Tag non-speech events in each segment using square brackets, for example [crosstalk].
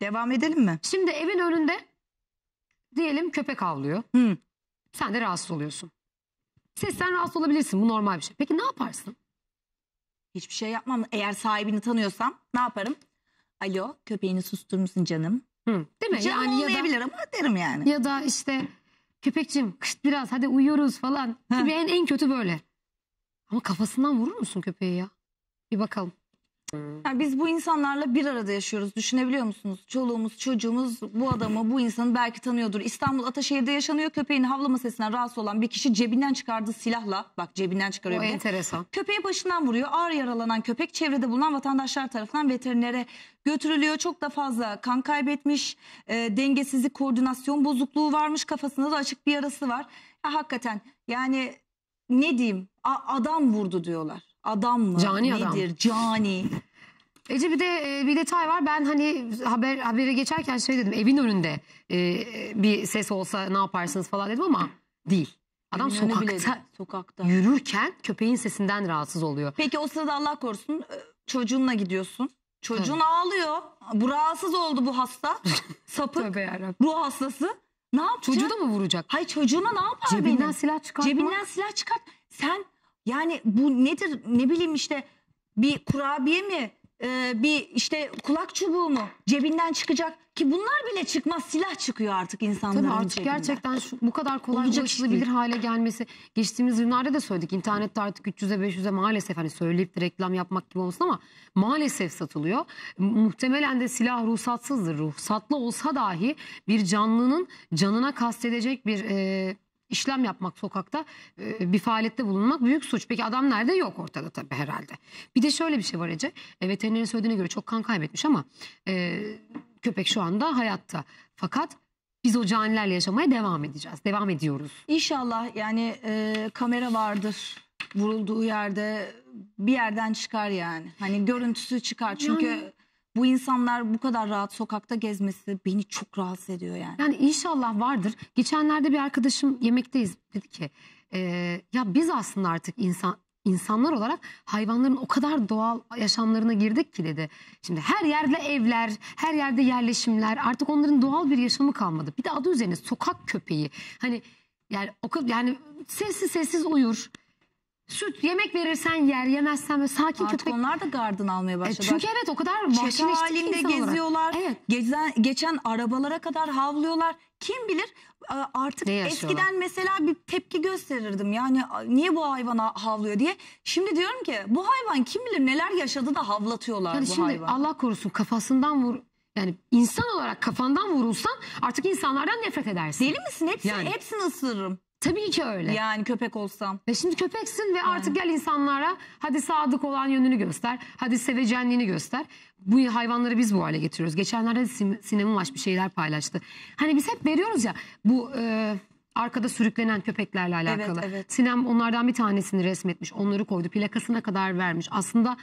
Devam edelim mi? Şimdi evin önünde diyelim köpek havlıyor. Hı. Sen de rahatsız oluyorsun. Sesten rahatsız olabilirsin. Bu normal bir şey. Peki ne yaparsın? Hiçbir şey yapmam. Eğer sahibini tanıyorsam ne yaparım? Alo köpeğini susturur musun canım? Hı. Değil mi? Canım yani ya da olmayabilir ama derim yani. ya da işte köpekçim kışt biraz hadi uyuyoruz falan. Çünkü en, en kötü böyle. Ama kafasından vurur musun köpeği ya? Bir bakalım. Yani biz bu insanlarla bir arada yaşıyoruz. Düşünebiliyor musunuz? Çoluğumuz, çocuğumuz bu adamı, bu insanı belki tanıyordur. İstanbul Ataşehir'de yaşanıyor. Köpeğin havlama sesinden rahatsız olan bir kişi cebinden çıkardığı silahla, bak cebinden O çıkarıyor bir de. enteresan. Köpeği başından vuruyor. Ağır yaralanan köpek çevrede bulunan vatandaşlar tarafından veterinere götürülüyor. Çok da fazla kan kaybetmiş. E, dengesizlik, koordinasyon bozukluğu varmış. Kafasında da açık bir yarası var. Ya, hakikaten yani ne diyeyim? A- adam vurdu diyorlar. Adam mı? Cani adam. Nedir? Cani. Ece bir de e, bir detay var. Ben hani haber habere geçerken şey dedim. Evin önünde e, bir ses olsa ne yaparsınız falan dedim ama değil. Adam Evin önü bile sokakta sokakta. yürürken köpeğin sesinden rahatsız oluyor. Peki o sırada Allah korusun e, çocuğunla gidiyorsun. Çocuğun ağlıyor. Bu rahatsız oldu bu hasta. [laughs] Sapık. Tövbe yarabbim. Ruh hastası. Ne yapacak? Çocuğu da mı vuracak? Hayır çocuğuna ne yapar Cebinden benim? silah çıkartma. Cebinden silah çıkart. Sen yani bu nedir ne bileyim işte bir kurabiye mi e, bir işte kulak çubuğu mu cebinden çıkacak ki bunlar bile çıkmaz silah çıkıyor artık insanların Tabii artık cebinden. gerçekten şu, bu kadar kolay Olacak iş ulaşılabilir değil. hale gelmesi. Geçtiğimiz günlerde de söyledik. İnternette artık 300'e 500'e maalesef hani söyleyip de reklam yapmak gibi olmasın ama maalesef satılıyor. Muhtemelen de silah ruhsatsızdır. Ruhsatlı olsa dahi bir canlının canına kastedecek bir e, işlem yapmak sokakta e, bir faaliyette bulunmak büyük suç. Peki adam nerede? Yok ortada tabii herhalde. Bir de şöyle bir şey var Ece. E, veterinerin söylediğine göre çok kan kaybetmiş ama e, köpek şu anda hayatta. Fakat biz o canilerle yaşamaya devam edeceğiz. Devam ediyoruz. İnşallah yani e, kamera vardır vurulduğu yerde bir yerden çıkar yani. Hani görüntüsü çıkar çünkü Yani- bu insanlar bu kadar rahat sokakta gezmesi beni çok rahatsız ediyor yani. Yani inşallah vardır. Geçenlerde bir arkadaşım yemekteyiz dedi ki e, ya biz aslında artık insan insanlar olarak hayvanların o kadar doğal yaşamlarına girdik ki dedi. Şimdi her yerde evler, her yerde yerleşimler artık onların doğal bir yaşamı kalmadı. Bir de adı üzerine sokak köpeği. Hani yani o yani sessiz sessiz uyur. Süt yemek verirsen yer, yemezsen böyle sakin Artık köpek. onlar da gardını almaya E, başladı. çünkü evet o kadar Çete vahşileştik halinde insan olarak. geziyorlar. Evet. Gezen, geçen arabalara kadar havlıyorlar. Kim bilir e, artık Ne yaşıyorlar? eskiden mesela bir tepki gösterirdim. Yani niye bu hayvan ha- havlıyor diye. Şimdi diyorum ki bu hayvan kim bilir neler yaşadı da havlatıyorlar Yani bu şimdi hayvan. Allah korusun kafasından vur yani insan olarak kafandan vurulsan artık insanlardan nefret edersin. Deli misin? Hepsi, Yani. Hepsini ısırırım. Tabii ki öyle. Yani köpek olsam. Ve şimdi köpeksin ve artık gel insanlara hadi sadık olan yönünü göster. Hadi sevecenliğini göster. Bu hayvanları biz bu hale getiriyoruz. Geçenlerde de Sin- Sinem bir şeyler paylaştı. Hani biz hep veriyoruz ya bu e, arkada sürüklenen köpeklerle alakalı. evet. Sinem onlardan bir tanesini resmetmiş. Onları koydu. Plakasına kadar vermiş. Aslında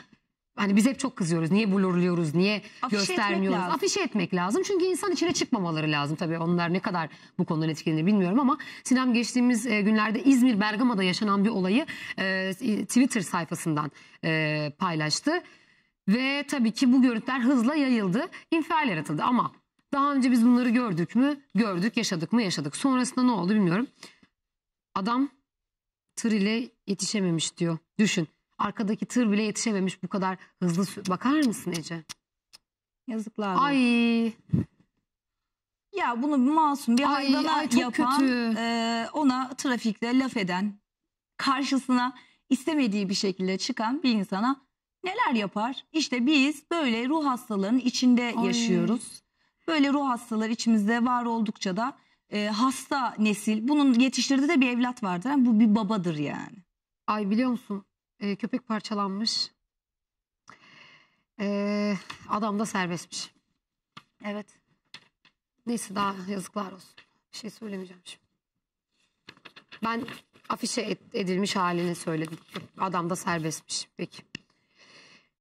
hani biz hep çok kızıyoruz. Niye blurluyoruz? Niye Afişe etmek göstermiyoruz? lazım. Afişe etmek lazım. Çünkü insan içine çıkmamaları lazım. Tabii onlar ne kadar bu konudan etkilenir bilmiyorum ama Sinem geçtiğimiz e, günlerde İzmir Bergama'da yaşanan bir olayı e, Twitter sayfasından e, paylaştı. Ve tabii ki bu görüntüler hızla yayıldı. İnfial yaratıldı ama daha önce biz bunları gördük mü? Gördük, yaşadık mı? Yaşadık. Sonrasında ne oldu bilmiyorum. Adam tır ile yetişememiş diyor. Düşün. Arkadaki tır bile yetişememiş bu kadar hızlı. Bakar mısın Ece? Yazıklar olsun. Ay Ya bunu masum bir Ay, hayvana ay çok yapan, kötü. e, ona trafikte laf eden, karşısına istemediği bir şekilde çıkan bir insana neler yapar? İşte biz böyle ruh hastalarının içinde Ay. yaşıyoruz. Böyle ruh hastaları içimizde var oldukça da e, hasta nesil, bunun yetiştirdiği de bir evlat vardır. Yani bu bir babadır yani. Ay biliyor musun? Ee, köpek parçalanmış. Ee, adam da serbestmiş. Evet. Neyse daha yazıklar olsun. Bir şey söylemeyeceğim şimdi. Ben afişe edilmiş halini söyledim. Adam da serbestmiş. Peki.